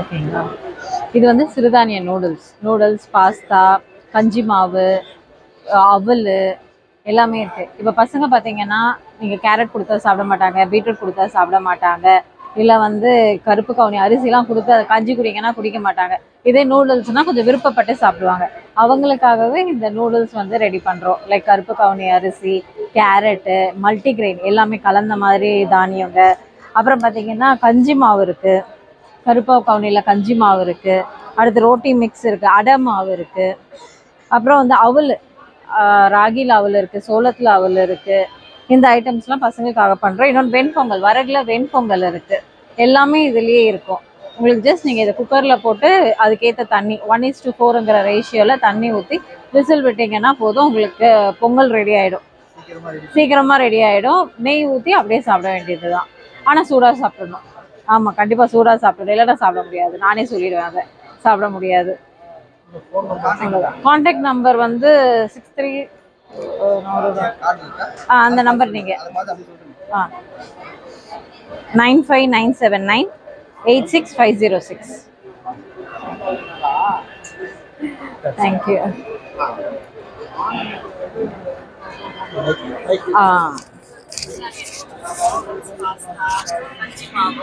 ஓகேங்களா இது வந்து சிறுதானிய நூடுல்ஸ் நூடுல்ஸ் பாஸ்தா கஞ்சி மாவு அவல் எல்லாமே இருக்குது இப்போ பசங்க பார்த்தீங்கன்னா நீங்கள் கேரட் கொடுத்தா சாப்பிட மாட்டாங்க பீட்ரூட் கொடுத்தா சாப்பிட மாட்டாங்க இல்லை வந்து கருப்பு கவுனி அரிசிலாம் கொடுத்து அதை கஞ்சி குடிங்கன்னா குடிக்க மாட்டாங்க. இதே நூடுல்ஸ்னால் கொஞ்சம் விருப்பப்பட்டு சாப்பிடுவாங்க. அவங்களுக்காகவே இந்த நூடுல்ஸ் வந்து ரெடி பண்ணுறோம் லைக் கருப்பு கவுனி அரிசி கேரட்டு மல்டிகிரெயின் எல்லாமே கலந்த மாதிரி தானியங்க. அப்புறம் பார்த்தீங்கன்னா கஞ்சி மாவு இருக்குது கருப்பு கவுனியில் கஞ்சி மாவு இருக்குது அடுத்து ரோட்டி மிக்ஸ் இருக்குது அடை மாவு இருக்குது அப்புறம் வந்து அவல். ராகில அவல் இருக்குது சோளத்தில் அவல் இருக்குது இந்த ஐட்டம்ஸ்லாம் பசங்களுக்காக பண்ணுறோம் இன்னொன்று வெண்பொங்கல் வரகுல வெண்பொங்கல் இருக்குது எல்லாமே இதுலேயே இருக்கும். உங்களுக்கு ஜஸ்ட் நீங்கள் இதை குக்கரில் போட்டு அதுக்கேற்ற தண்ணி ஒன் இஸ் டு ஃபோருங்கிற ரேஷியோவில் தண்ணி ஊற்றி விசில் விட்டிங்கன்னா போதும். உங்களுக்கு பொங்கல் ரெடி ஆகிடும் சீக்கிரமாக ரெடி ஆகிடும் நெய் ஊற்றி அப்படியே சாப்பிட வேண்டியது தான் ஆனால் சூடாக சாப்பிடணும். ஆமாம் கண்டிப்பாக சூடாக சாப்பிடுவேன் இல்லைனா சாப்பிட முடியாது. நானே சொல்லிடுவேன் அதை. சாப்பிட முடியாது. காண்டாக்ட் நம்பர் வந்து சிக்ஸ் த்ரீ ஆ அந்த நம்பர் நீங்கள் ஆ. Nine five nine seven nine eight six five zero six thank you ah. pasta, animal,